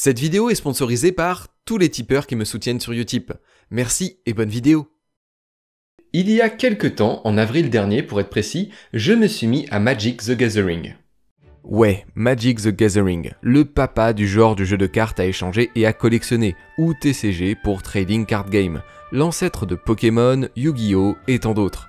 Cette vidéo est sponsorisée par tous les tipeurs qui me soutiennent sur Utip. Merci et bonne vidéo. Il y a quelques temps, en avril dernier pour être précis, je me suis mis à Magic the Gathering. Ouais, Magic the Gathering, le papa du genre du jeu de cartes à échanger et à collectionner, ou TCG pour Trading Card Game, l'ancêtre de Pokémon, Yu-Gi-Oh! et tant d'autres.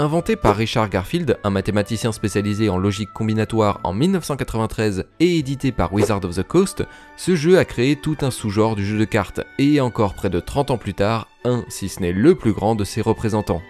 Inventé par Richard Garfield, un mathématicien spécialisé en logique combinatoire en 1993 et édité par Wizard of the Coast, ce jeu a créé tout un sous-genre du jeu de cartes, et encore près de 30 ans plus tard, un, si ce n'est le plus grand de ses représentants.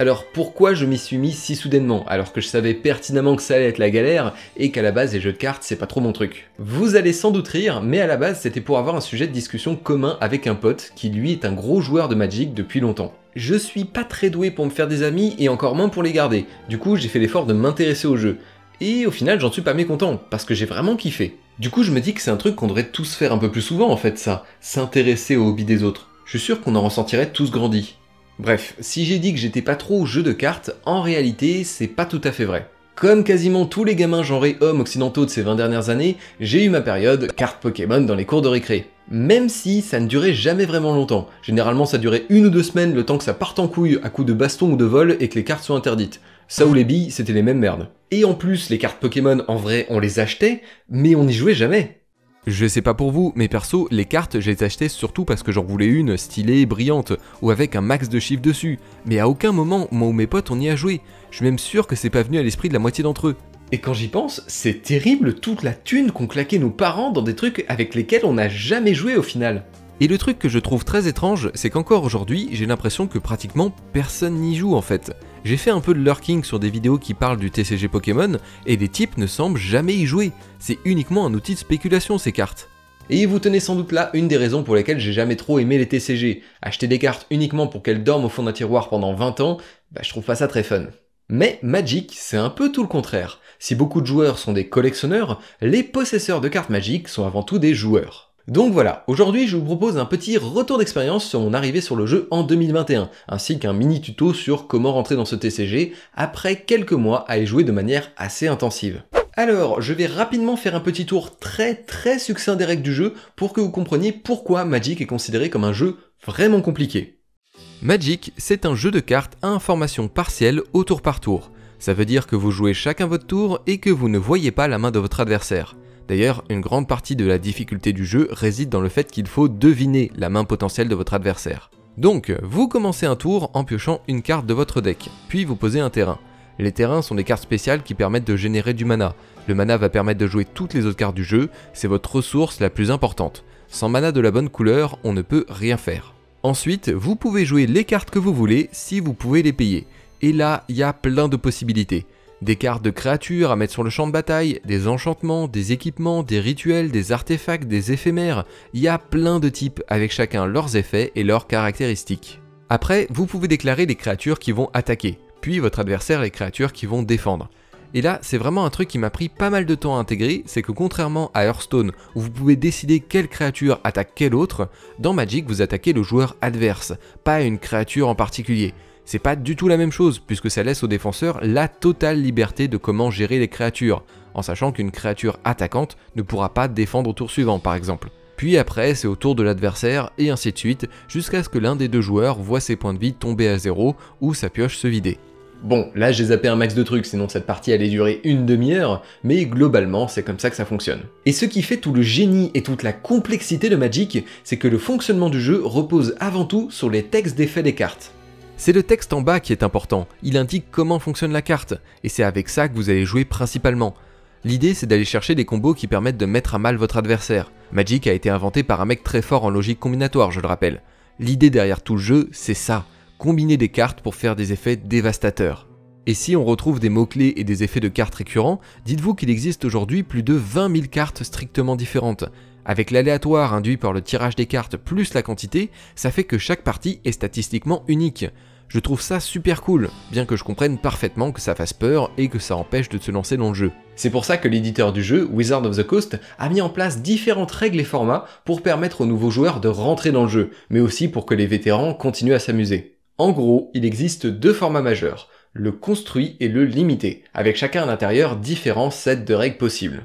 Alors pourquoi je m'y suis mis si soudainement, alors que je savais pertinemment que ça allait être la galère et qu'à la base les jeux de cartes c'est pas trop mon truc? Vous allez sans doute rire, mais à la base c'était pour avoir un sujet de discussion commun avec un pote qui lui est un gros joueur de Magic depuis longtemps. Je suis pas très doué pour me faire des amis et encore moins pour les garder, du coup j'ai fait l'effort de m'intéresser au jeu. Et au final j'en suis pas mécontent, parce que j'ai vraiment kiffé. Du coup je me dis que c'est un truc qu'on devrait tous faire un peu plus souvent en fait ça, s'intéresser aux hobbies des autres. Je suis sûr qu'on en ressentirait tous grandis. Bref, si j'ai dit que j'étais pas trop au jeu de cartes, en réalité, c'est pas tout à fait vrai. Comme quasiment tous les gamins genrés hommes occidentaux de ces 20 dernières années, j'ai eu ma période carte Pokémon dans les cours de récré. Même si ça ne durait jamais vraiment longtemps. Généralement ça durait une ou deux semaines le temps que ça parte en couille à coups de baston ou de vol et que les cartes soient interdites. Ça ou les billes, c'était les mêmes merdes. Et en plus, les cartes Pokémon, en vrai, on les achetait, mais on n'y jouait jamais. Je sais pas pour vous, mais perso, les cartes, je les surtout parce que j'en voulais une stylée, brillante, ou avec un max de chiffres dessus. Mais à aucun moment, moi ou mes potes, on y a joué. Je suis même sûr que c'est pas venu à l'esprit de la moitié d'entre eux. Et quand j'y pense, c'est terrible toute la thune qu'ont claqué nos parents dans des trucs avec lesquels on n'a jamais joué au final. Et le truc que je trouve très étrange, c'est qu'encore aujourd'hui, j'ai l'impression que pratiquement personne n'y joue en fait. J'ai fait un peu de lurking sur des vidéos qui parlent du TCG Pokémon, et les types ne semblent jamais y jouer. C'est uniquement un outil de spéculation ces cartes. Et vous tenez sans doute là une des raisons pour lesquelles j'ai jamais trop aimé les TCG. Acheter des cartes uniquement pour qu'elles dorment au fond d'un tiroir pendant 20 ans, bah je trouve pas ça très fun. Mais Magic, c'est un peu tout le contraire. Si beaucoup de joueurs sont des collectionneurs, les possesseurs de cartes Magic sont avant tout des joueurs. Donc voilà, aujourd'hui je vous propose un petit retour d'expérience sur mon arrivée sur le jeu en 2021, ainsi qu'un mini tuto sur comment rentrer dans ce TCG après quelques mois à y jouer de manière assez intensive. Alors, je vais rapidement faire un petit tour très très succinct des règles du jeu pour que vous compreniez pourquoi Magic est considéré comme un jeu vraiment compliqué. Magic, c'est un jeu de cartes à information partielle au tour par tour. Ça veut dire que vous jouez chacun votre tour et que vous ne voyez pas la main de votre adversaire. D'ailleurs, une grande partie de la difficulté du jeu réside dans le fait qu'il faut deviner la main potentielle de votre adversaire. Donc, vous commencez un tour en piochant une carte de votre deck, puis vous posez un terrain. Les terrains sont des cartes spéciales qui permettent de générer du mana. Le mana va permettre de jouer toutes les autres cartes du jeu, c'est votre ressource la plus importante. Sans mana de la bonne couleur, on ne peut rien faire. Ensuite, vous pouvez jouer les cartes que vous voulez si vous pouvez les payer. Et là, il y a plein de possibilités. Des cartes de créatures à mettre sur le champ de bataille, des enchantements, des équipements, des rituels, des artefacts, des éphémères, il y a plein de types avec chacun leurs effets et leurs caractéristiques. Après, vous pouvez déclarer les créatures qui vont attaquer, puis votre adversaire les créatures qui vont défendre. Et là, c'est vraiment un truc qui m'a pris pas mal de temps à intégrer, c'est que contrairement à Hearthstone, où vous pouvez décider quelle créature attaque quelle autre, dans Magic vous attaquez le joueur adverse, pas une créature en particulier. C'est pas du tout la même chose, puisque ça laisse aux défenseurs la totale liberté de comment gérer les créatures, en sachant qu'une créature attaquante ne pourra pas défendre au tour suivant par exemple. Puis après, c'est au tour de l'adversaire, et ainsi de suite, jusqu'à ce que l'un des deux joueurs voit ses points de vie tomber à zéro, ou sa pioche se vider. Bon, là j'ai zappé un max de trucs, sinon cette partie allait durer une demi-heure, mais globalement c'est comme ça que ça fonctionne. Et ce qui fait tout le génie et toute la complexité de Magic, c'est que le fonctionnement du jeu repose avant tout sur les textes d'effets des cartes. C'est le texte en bas qui est important, il indique comment fonctionne la carte, et c'est avec ça que vous allez jouer principalement. L'idée c'est d'aller chercher des combos qui permettent de mettre à mal votre adversaire. Magic a été inventé par un mec très fort en logique combinatoire, je le rappelle. L'idée derrière tout le jeu, c'est ça, combiner des cartes pour faire des effets dévastateurs. Et si on retrouve des mots-clés et des effets de cartes récurrents, dites-vous qu'il existe aujourd'hui plus de 20 000 cartes strictement différentes. Avec l'aléatoire induit par le tirage des cartes plus la quantité, ça fait que chaque partie est statistiquement unique. Je trouve ça super cool, bien que je comprenne parfaitement que ça fasse peur et que ça empêche de se lancer dans le jeu. C'est pour ça que l'éditeur du jeu, Wizard of the Coast, a mis en place différentes règles et formats pour permettre aux nouveaux joueurs de rentrer dans le jeu, mais aussi pour que les vétérans continuent à s'amuser. En gros, il existe deux formats majeurs, le construit et le limité, avec chacun à l'intérieur différents sets de règles possibles.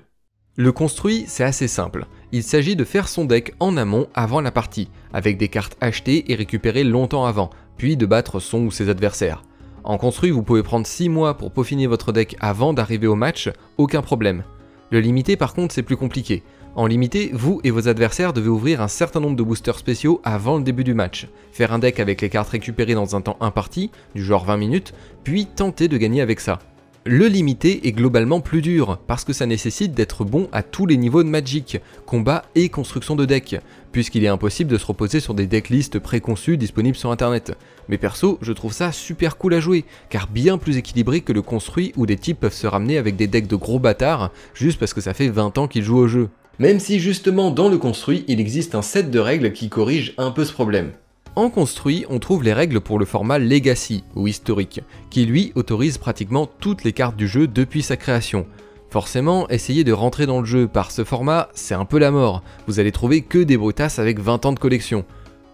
Le construit, c'est assez simple. Il s'agit de faire son deck en amont avant la partie, avec des cartes achetées et récupérées longtemps avant, puis de battre son ou ses adversaires. En construit, vous pouvez prendre 6 mois pour peaufiner votre deck avant d'arriver au match, aucun problème. Le limité par contre c'est plus compliqué. En limité, vous et vos adversaires devez ouvrir un certain nombre de boosters spéciaux avant le début du match, faire un deck avec les cartes récupérées dans un temps imparti, du genre 20 minutes, puis tenter de gagner avec ça. Le limité est globalement plus dur, parce que ça nécessite d'être bon à tous les niveaux de Magic, combat et construction de deck, puisqu'il est impossible de se reposer sur des decklists préconçus disponibles sur internet. Mais perso, je trouve ça super cool à jouer, car bien plus équilibré que le construit où des types peuvent se ramener avec des decks de gros bâtards, juste parce que ça fait 20 ans qu'ils jouent au jeu. Même si justement dans le construit, il existe un set de règles qui corrige un peu ce problème. En construit, on trouve les règles pour le format Legacy, ou historique, qui lui autorise pratiquement toutes les cartes du jeu depuis sa création. Forcément, essayer de rentrer dans le jeu par ce format, c'est un peu la mort, vous allez trouver que des brutasses avec 20 ans de collection.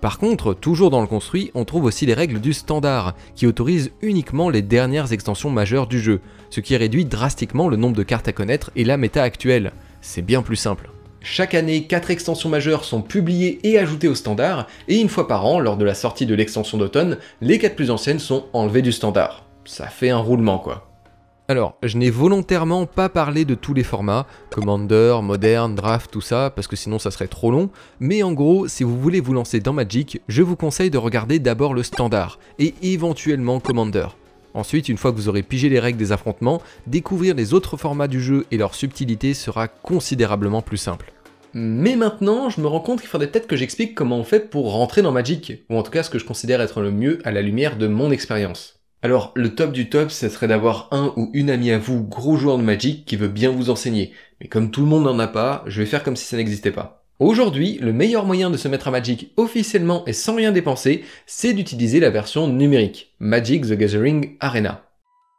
Par contre, toujours dans le construit, on trouve aussi les règles du standard, qui autorisent uniquement les dernières extensions majeures du jeu, ce qui réduit drastiquement le nombre de cartes à connaître et la méta actuelle. C'est bien plus simple. Chaque année, 4 extensions majeures sont publiées et ajoutées au standard, et une fois par an, lors de la sortie de l'extension d'automne, les 4 plus anciennes sont enlevées du standard. Ça fait un roulement quoi. Alors, je n'ai volontairement pas parlé de tous les formats, Commander, Modern, Draft, tout ça, parce que sinon ça serait trop long, mais en gros, si vous voulez vous lancer dans Magic, je vous conseille de regarder d'abord le standard, et éventuellement Commander. Ensuite, une fois que vous aurez pigé les règles des affrontements, découvrir les autres formats du jeu et leur subtilité sera considérablement plus simple. Mais maintenant, je me rends compte qu'il faudrait peut-être que j'explique comment on fait pour rentrer dans Magic, ou en tout cas ce que je considère être le mieux à la lumière de mon expérience. Alors, le top du top, ce serait d'avoir un ou une amie à vous, gros joueur de Magic, qui veut bien vous enseigner. Mais comme tout le monde n'en a pas, je vais faire comme si ça n'existait pas. Aujourd'hui, le meilleur moyen de se mettre à Magic officiellement et sans rien dépenser, c'est d'utiliser la version numérique, Magic the Gathering Arena.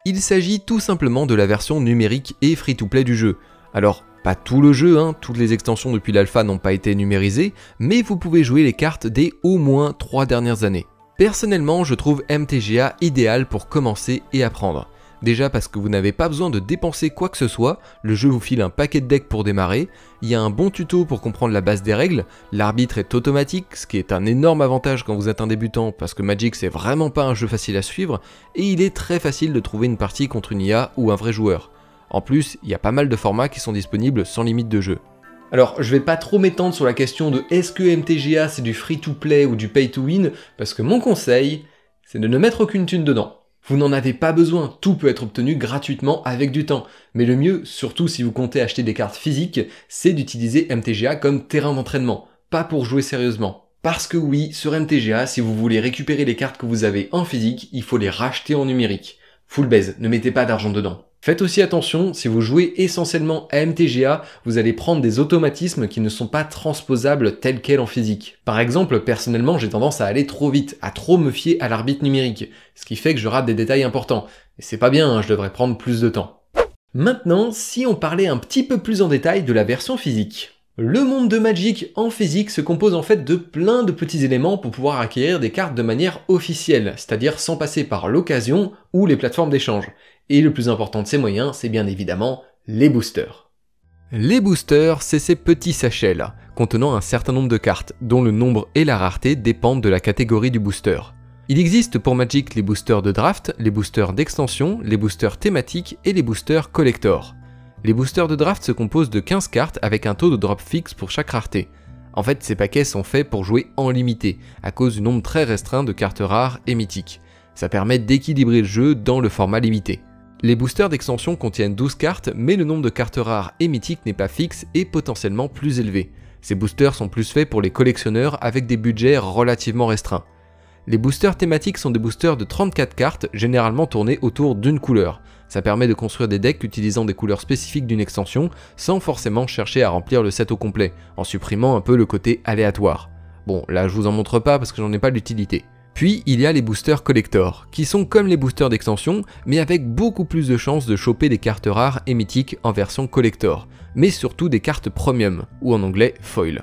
Il s'agit tout simplement de la version numérique et free-to-play du jeu. Alors, pas tout le jeu, hein, toutes les extensions depuis l'alpha n'ont pas été numérisées, mais vous pouvez jouer les cartes des au moins 3 dernières années. Personnellement, je trouve MTGA idéal pour commencer et apprendre. Déjà parce que vous n'avez pas besoin de dépenser quoi que ce soit, le jeu vous file un paquet de decks pour démarrer, il y a un bon tuto pour comprendre la base des règles, l'arbitre est automatique, ce qui est un énorme avantage quand vous êtes un débutant parce que Magic c'est vraiment pas un jeu facile à suivre, et il est très facile de trouver une partie contre une IA ou un vrai joueur. En plus, il y a pas mal de formats qui sont disponibles sans limite de jeu. Alors, je vais pas trop m'étendre sur la question de est-ce que MTGA c'est du free to play ou du pay to win, parce que mon conseil, c'est de ne mettre aucune thune dedans. Vous n'en avez pas besoin, tout peut être obtenu gratuitement avec du temps. Mais le mieux, surtout si vous comptez acheter des cartes physiques, c'est d'utiliser MTGA comme terrain d'entraînement, pas pour jouer sérieusement. Parce que oui, sur MTGA, si vous voulez récupérer les cartes que vous avez en physique, il faut les racheter en numérique. Full base, ne mettez pas d'argent dedans. Faites aussi attention, si vous jouez essentiellement à MTGA, vous allez prendre des automatismes qui ne sont pas transposables tels quels en physique. Par exemple, personnellement, j'ai tendance à aller trop vite, à trop me fier à l'arbitre numérique, ce qui fait que je rate des détails importants. Et c'est pas bien, hein, je devrais prendre plus de temps. Maintenant, si on parlait un petit peu plus en détail de la version physique. Le monde de Magic en physique se compose en fait de plein de petits éléments pour pouvoir acquérir des cartes de manière officielle, c'est-à-dire sans passer par l'occasion ou les plateformes d'échange. Et le plus important de ces moyens, c'est bien évidemment les boosters. Les boosters, c'est ces petits sachets contenant un certain nombre de cartes, dont le nombre et la rareté dépendent de la catégorie du booster. Il existe pour Magic les boosters de draft, les boosters d'extension, les boosters thématiques et les boosters collector. Les boosters de draft se composent de 15 cartes avec un taux de drop fixe pour chaque rareté. En fait, ces paquets sont faits pour jouer en limité, à cause du nombre très restreint de cartes rares et mythiques. Ça permet d'équilibrer le jeu dans le format limité. Les boosters d'extension contiennent 12 cartes, mais le nombre de cartes rares et mythiques n'est pas fixe et potentiellement plus élevé. Ces boosters sont plus faits pour les collectionneurs avec des budgets relativement restreints. Les boosters thématiques sont des boosters de 34 cartes, généralement tournés autour d'une couleur. Ça permet de construire des decks utilisant des couleurs spécifiques d'une extension, sans forcément chercher à remplir le set au complet, en supprimant un peu le côté aléatoire. Bon, là je vous en montre pas parce que j'en ai pas l'utilité. Puis il y a les boosters collector, qui sont comme les boosters d'extension, mais avec beaucoup plus de chances de choper des cartes rares et mythiques en version collector, mais surtout des cartes premium, ou en anglais foil.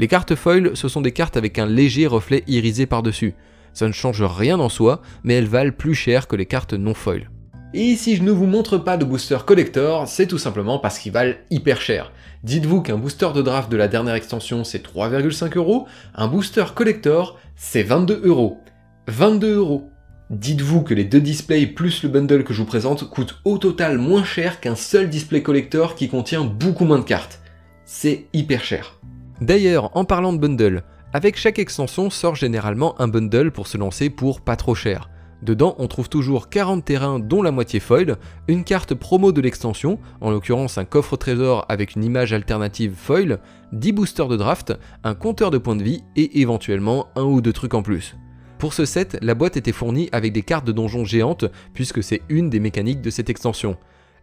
Les cartes foil, ce sont des cartes avec un léger reflet irisé par-dessus. Ça ne change rien en soi, mais elles valent plus cher que les cartes non foil. Et si je ne vous montre pas de booster collector, c'est tout simplement parce qu'ils valent hyper cher. Dites-vous qu'un booster de draft de la dernière extension c'est 3,5 euros, un booster collector c'est 22 euros. 22 euros. Dites-vous que les deux displays plus le bundle que je vous présente coûtent au total moins cher qu'un seul display collector qui contient beaucoup moins de cartes. C'est hyper cher. D'ailleurs, en parlant de bundle, avec chaque extension sort généralement un bundle pour se lancer pour pas trop cher. Dedans, on trouve toujours 40 terrains dont la moitié foil, une carte promo de l'extension, en l'occurrence un coffre trésor avec une image alternative foil, 10 boosters de draft, un compteur de points de vie et éventuellement un ou deux trucs en plus. Pour ce set, la boîte était fournie avec des cartes de donjons géantes, puisque c'est une des mécaniques de cette extension.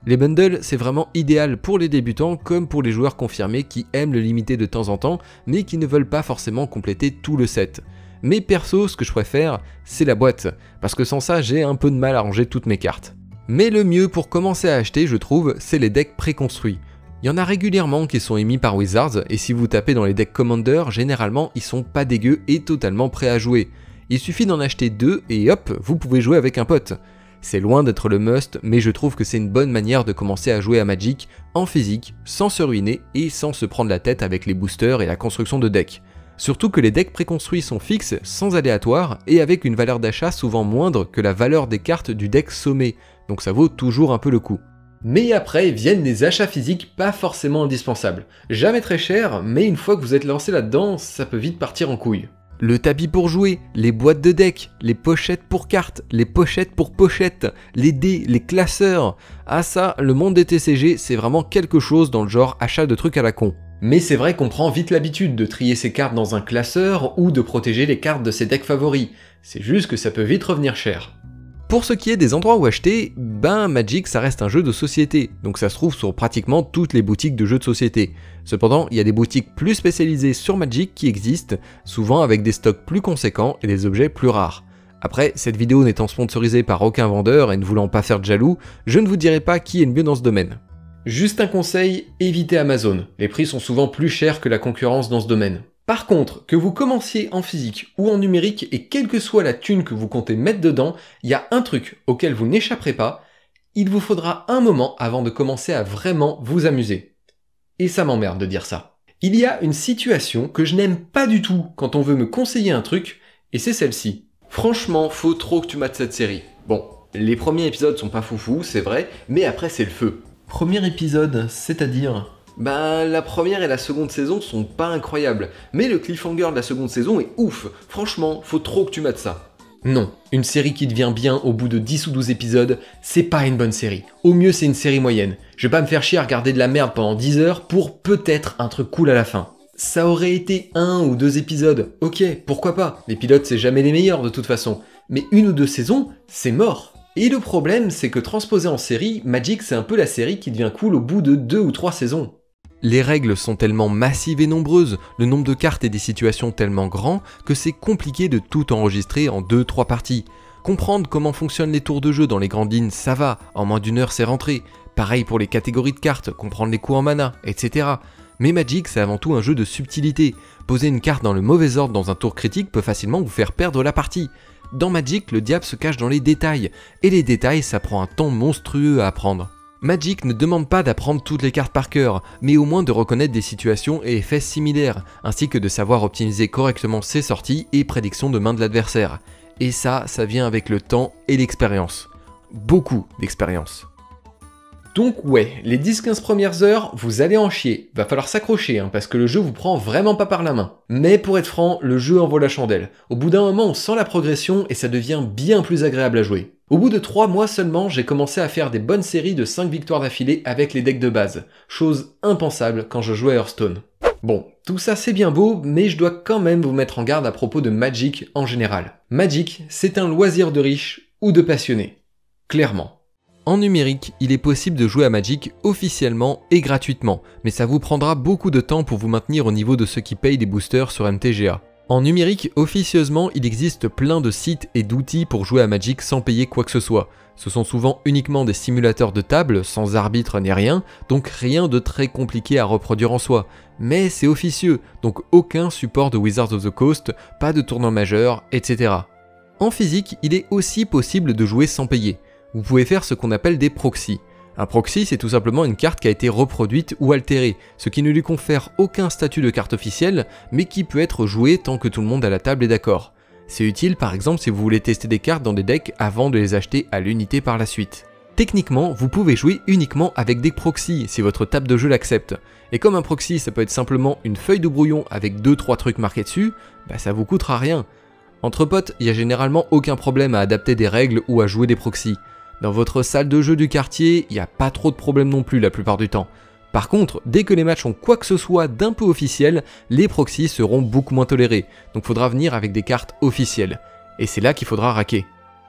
Les bundles, c'est vraiment idéal pour les débutants comme pour les joueurs confirmés qui aiment le limiter de temps en temps, mais qui ne veulent pas forcément compléter tout le set. Mais perso, ce que je préfère, c'est la boîte, parce que sans ça, j'ai un peu de mal à ranger toutes mes cartes. Mais le mieux pour commencer à acheter, je trouve, c'est les decks préconstruits. Il y en a régulièrement qui sont émis par Wizards, et si vous tapez dans les decks Commander, généralement ils sont pas dégueux et totalement prêts à jouer. Il suffit d'en acheter deux et hop, vous pouvez jouer avec un pote. C'est loin d'être le must, mais je trouve que c'est une bonne manière de commencer à jouer à Magic en physique, sans se ruiner et sans se prendre la tête avec les boosters et la construction de decks. Surtout que les decks préconstruits sont fixes, sans aléatoire, et avec une valeur d'achat souvent moindre que la valeur des cartes du deck sommé, donc ça vaut toujours un peu le coup. Mais après viennent des achats physiques pas forcément indispensables. Jamais très chers, mais une fois que vous êtes lancé là-dedans, ça peut vite partir en couille le tapis pour jouer, les boîtes de deck, les pochettes pour cartes, les pochettes pour pochettes, les dés, les classeurs. Ah ça, le monde des TCG, c'est vraiment quelque chose dans le genre achat de trucs à la con. Mais c'est vrai qu'on prend vite l'habitude de trier ses cartes dans un classeur ou de protéger les cartes de ses decks favoris. C'est juste que ça peut vite revenir cher. Pour ce qui est des endroits où acheter, ben Magic ça reste un jeu de société, donc ça se trouve sur pratiquement toutes les boutiques de jeux de société. Cependant, il y a des boutiques plus spécialisées sur Magic qui existent, souvent avec des stocks plus conséquents et des objets plus rares. Après, cette vidéo n'étant sponsorisée par aucun vendeur et ne voulant pas faire de jaloux, je ne vous dirai pas qui est le mieux dans ce domaine. Juste un conseil, évitez Amazon. Les prix sont souvent plus chers que la concurrence dans ce domaine. Par contre, que vous commenciez en physique ou en numérique et quelle que soit la thune que vous comptez mettre dedans, il y a un truc auquel vous n'échapperez pas, il vous faudra un moment avant de commencer à vraiment vous amuser. Et ça m'emmerde de dire ça. Il y a une situation que je n'aime pas du tout quand on veut me conseiller un truc, et c'est celle-ci. Franchement, faut trop que tu mates cette série. Bon, les premiers épisodes sont pas foufou, c'est vrai, mais après c'est le feu. Premier épisode, c'est-à-dire bah, la première et la seconde saison sont pas incroyables, mais le cliffhanger de la seconde saison est ouf. Franchement, faut trop que tu mates ça. Non, une série qui devient bien au bout de 10 ou 12 épisodes, c'est pas une bonne série. Au mieux, c'est une série moyenne. Je vais pas me faire chier à regarder de la merde pendant 10 heures pour peut-être un truc cool à la fin. Ça aurait été un ou deux épisodes, ok, pourquoi pas. Les pilotes, c'est jamais les meilleurs de toute façon. Mais une ou deux saisons, c'est mort. Et le problème, c'est que transposé en série, Magic c'est un peu la série qui devient cool au bout de deux ou trois saisons. Les règles sont tellement massives et nombreuses, le nombre de cartes et des situations tellement grand que c'est compliqué de tout enregistrer en 2-3 parties. Comprendre comment fonctionnent les tours de jeu dans les grandes lignes, ça va, en moins d'une heure c'est rentré. Pareil pour les catégories de cartes, comprendre les coups en mana, etc. Mais Magic c'est avant tout un jeu de subtilité. Poser une carte dans le mauvais ordre dans un tour critique peut facilement vous faire perdre la partie. Dans Magic, le diable se cache dans les détails, et les détails ça prend un temps monstrueux à apprendre. Magic ne demande pas d'apprendre toutes les cartes par cœur, mais au moins de reconnaître des situations et effets similaires, ainsi que de savoir optimiser correctement ses sorties et prédictions de main de l'adversaire. Et ça, ça vient avec le temps et l'expérience. Beaucoup d'expérience. Donc ouais, les 10-15 premières heures, vous allez en chier. Va falloir s'accrocher, hein, parce que le jeu vous prend vraiment pas par la main. Mais pour être franc, le jeu en vaut la chandelle. Au bout d'un moment, on sent la progression et ça devient bien plus agréable à jouer. Au bout de 3 mois seulement, j'ai commencé à faire des bonnes séries de 5 victoires d'affilée avec les decks de base. Chose impensable quand je jouais à Hearthstone. Bon, tout ça c'est bien beau, mais je dois quand même vous mettre en garde à propos de Magic en général. Magic, c'est un loisir de riches ou de passionnés. Clairement. En numérique, il est possible de jouer à Magic officiellement et gratuitement, mais ça vous prendra beaucoup de temps pour vous maintenir au niveau de ceux qui payent des boosters sur MTGA. En numérique, officieusement, il existe plein de sites et d'outils pour jouer à Magic sans payer quoi que ce soit. Ce sont souvent uniquement des simulateurs de table, sans arbitre ni rien, donc rien de très compliqué à reproduire en soi. Mais c'est officieux, donc aucun support de Wizards of the Coast, pas de tournoi majeur, etc. En physique, il est aussi possible de jouer sans payer. Vous pouvez faire ce qu'on appelle des proxys. Un proxy, c'est tout simplement une carte qui a été reproduite ou altérée, ce qui ne lui confère aucun statut de carte officielle, mais qui peut être jouée tant que tout le monde à la table est d'accord. C'est utile par exemple si vous voulez tester des cartes dans des decks avant de les acheter à l'unité par la suite. Techniquement, vous pouvez jouer uniquement avec des proxys si votre table de jeu l'accepte. Et comme un proxy ça peut être simplement une feuille de brouillon avec 2-3 trucs marqués dessus, bah ça vous coûtera rien. Entre potes, il n'y a généralement aucun problème à adapter des règles ou à jouer des proxys. Dans votre salle de jeu du quartier, il n'y a pas trop de problèmes non plus la plupart du temps. Par contre, dès que les matchs ont quoi que ce soit d'un peu officiel, les proxys seront beaucoup moins tolérés, donc faudra venir avec des cartes officielles. Et c'est là qu'il faudra raquer.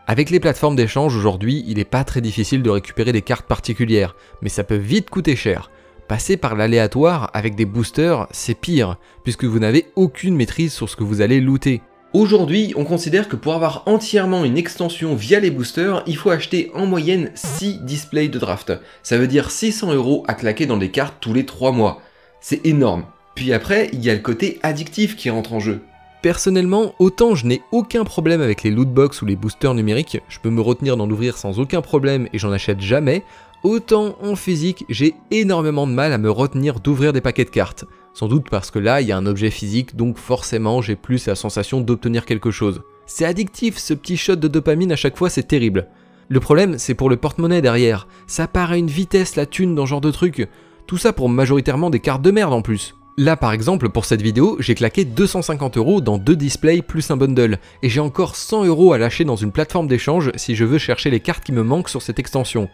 Avec les plateformes d'échange aujourd'hui, il n'est pas très difficile de récupérer des cartes particulières, mais ça peut vite coûter cher. Passer par l'aléatoire avec des boosters, c'est pire, puisque vous n'avez aucune maîtrise sur ce que vous allez looter. Aujourd'hui, on considère que pour avoir entièrement une extension via les boosters, il faut acheter en moyenne 6 displays de draft. Ça veut dire 600 euros à claquer dans des cartes tous les 3 mois. C'est énorme. Puis après, il y a le côté addictif qui rentre en jeu. Personnellement, autant je n'ai aucun problème avec les lootbox ou les boosters numériques, je peux me retenir d'en ouvrir sans aucun problème et j'en achète jamais, autant en physique, j'ai énormément de mal à me retenir d'ouvrir des paquets de cartes. Sans doute parce que là, il y a un objet physique, donc forcément, j'ai plus la sensation d'obtenir quelque chose. C'est addictif, ce petit shot de dopamine à chaque fois, c'est terrible. Le problème, c'est pour le porte-monnaie derrière. Ça part à une vitesse la thune dans ce genre de truc. Tout ça pour majoritairement des cartes de merde en plus. Là par exemple, pour cette vidéo, j'ai claqué 250 euros dans deux displays plus un bundle, et j'ai encore 100 euros à lâcher dans une plateforme d'échange si je veux chercher les cartes qui me manquent sur cette extension.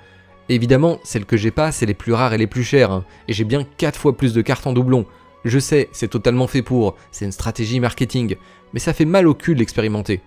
Évidemment, celles que j'ai pas, c'est les plus rares et les plus chères, hein, et j'ai bien 4 fois plus de cartes en doublon, je sais, c'est totalement fait pour, c'est une stratégie marketing, mais ça fait mal au cul de l'expérimenter.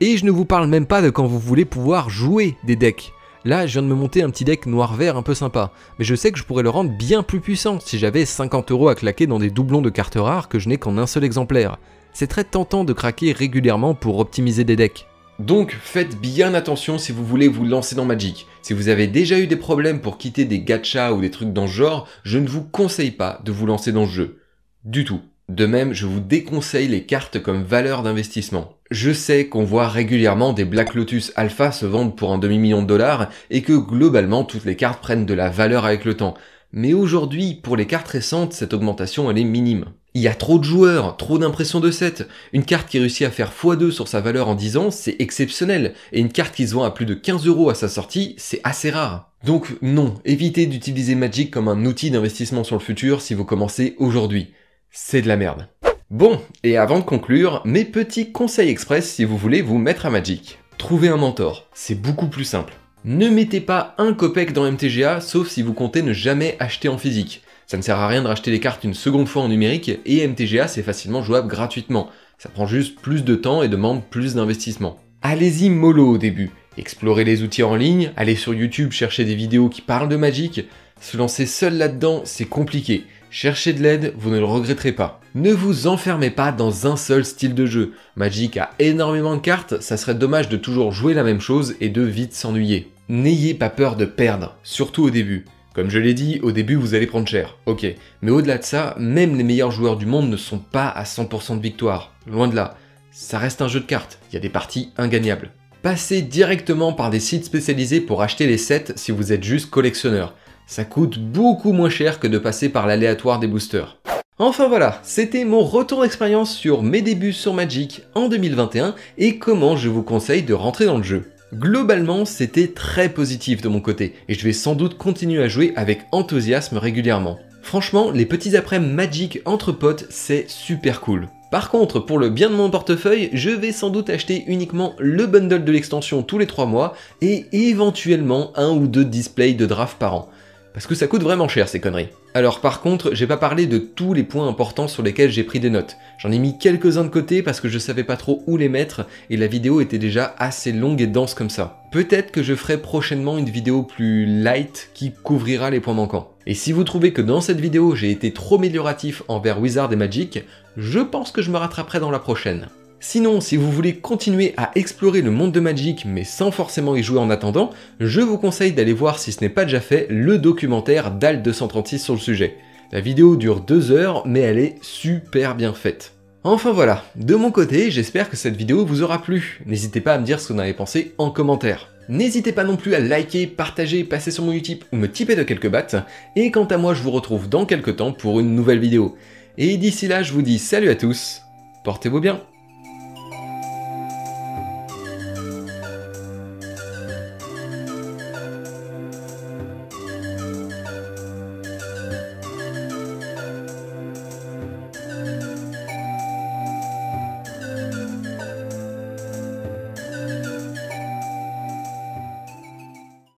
Et je ne vous parle même pas de quand vous voulez pouvoir jouer des decks. Là, je viens de me monter un petit deck noir-vert un peu sympa, mais je sais que je pourrais le rendre bien plus puissant si j'avais 50 euros à claquer dans des doublons de cartes rares que je n'ai qu'en un seul exemplaire. C'est très tentant de craquer régulièrement pour optimiser des decks. Donc faites bien attention si vous voulez vous lancer dans Magic. Si vous avez déjà eu des problèmes pour quitter des gachas ou des trucs dans ce genre, je ne vous conseille pas de vous lancer dans ce jeu. Du tout. De même, je vous déconseille les cartes comme valeur d'investissement. Je sais qu'on voit régulièrement des Black Lotus Alpha se vendre pour un demi-million de dollars et que globalement toutes les cartes prennent de la valeur avec le temps. Mais aujourd'hui, pour les cartes récentes, cette augmentation elle est minime. Il y a trop de joueurs, trop d'impressions de set. Une carte qui réussit à faire x2 sur sa valeur en 10 ans, c'est exceptionnel. Et une carte qui se vend à plus de 15 euros à sa sortie, c'est assez rare. Donc non, évitez d'utiliser Magic comme un outil d'investissement sur le futur si vous commencez aujourd'hui c'est de la merde. Bon, et avant de conclure, mes petits conseils express si vous voulez vous mettre à Magic. Trouvez un mentor, c'est beaucoup plus simple. Ne mettez pas un copec dans MTGA sauf si vous comptez ne jamais acheter en physique. Ça ne sert à rien de racheter les cartes une seconde fois en numérique et MTGA c'est facilement jouable gratuitement. Ça prend juste plus de temps et demande plus d'investissement. Allez-y mollo au début. Explorez les outils en ligne, allez sur YouTube chercher des vidéos qui parlent de Magic. Se lancer seul là-dedans, c'est compliqué. Cherchez de l'aide, vous ne le regretterez pas. Ne vous enfermez pas dans un seul style de jeu. Magic a énormément de cartes, ça serait dommage de toujours jouer la même chose et de vite s'ennuyer. N'ayez pas peur de perdre, surtout au début. Comme je l'ai dit, au début vous allez prendre cher, ok. Mais au-delà de ça, même les meilleurs joueurs du monde ne sont pas à 100% de victoire. Loin de là. Ça reste un jeu de cartes, il y a des parties ingagnables. Passez directement par des sites spécialisés pour acheter les sets si vous êtes juste collectionneur. Ça coûte beaucoup moins cher que de passer par l'aléatoire des boosters. Enfin voilà, c'était mon retour d'expérience sur mes débuts sur Magic en 2021 et comment je vous conseille de rentrer dans le jeu. Globalement, c'était très positif de mon côté et je vais sans doute continuer à jouer avec enthousiasme régulièrement. Franchement, les petits après Magic entre potes, c'est super cool. Par contre, pour le bien de mon portefeuille, je vais sans doute acheter uniquement le bundle de l'extension tous les 3 mois et éventuellement un ou deux displays de draft par an. Parce que ça coûte vraiment cher ces conneries? Alors par contre, j'ai pas parlé de tous les points importants sur lesquels j'ai pris des notes. J'en ai mis quelques-uns de côté parce que je savais pas trop où les mettre et la vidéo était déjà assez longue et dense comme ça. Peut-être que je ferai prochainement une vidéo plus light qui couvrira les points manquants. Et si vous trouvez que dans cette vidéo j'ai été trop amélioratif envers Wizard et Magic, je pense que je me rattraperai dans la prochaine. Sinon, si vous voulez continuer à explorer le monde de Magic mais sans forcément y jouer en attendant, je vous conseille d'aller voir si ce n'est pas déjà fait le documentaire d'Al236 sur le sujet. La vidéo dure 2 heures mais elle est super bien faite. Enfin voilà, de mon côté, j'espère que cette vidéo vous aura plu. N'hésitez pas à me dire ce que vous en avez pensé en commentaire. N'hésitez pas non plus à liker, partager, passer sur mon Utip ou me tiper de quelques battes. Et quant à moi, je vous retrouve dans quelques temps pour une nouvelle vidéo. Et d'ici là, je vous dis salut à tous, portez-vous bien